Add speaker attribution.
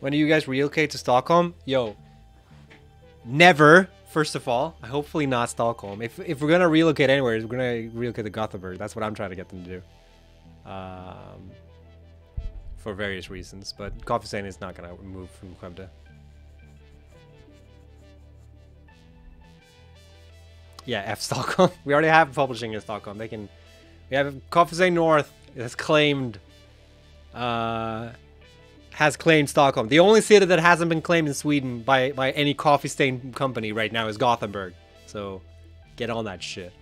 Speaker 1: When you guys relocate to Stockholm? Yo, never. First of all, hopefully not Stockholm. If if we're gonna relocate anywhere, we're gonna relocate to Gothenburg. That's what I'm trying to get them to do. Um, for various reasons, but Coffee Stain is not gonna move from Skövde. Yeah, F Stockholm. We already have publishing in Stockholm. They can. We have Coffee Stain North has claimed. Uh, has claimed Stockholm. The only city that hasn't been claimed in Sweden by by any coffee stain company right now is Gothenburg. So, get on that shit.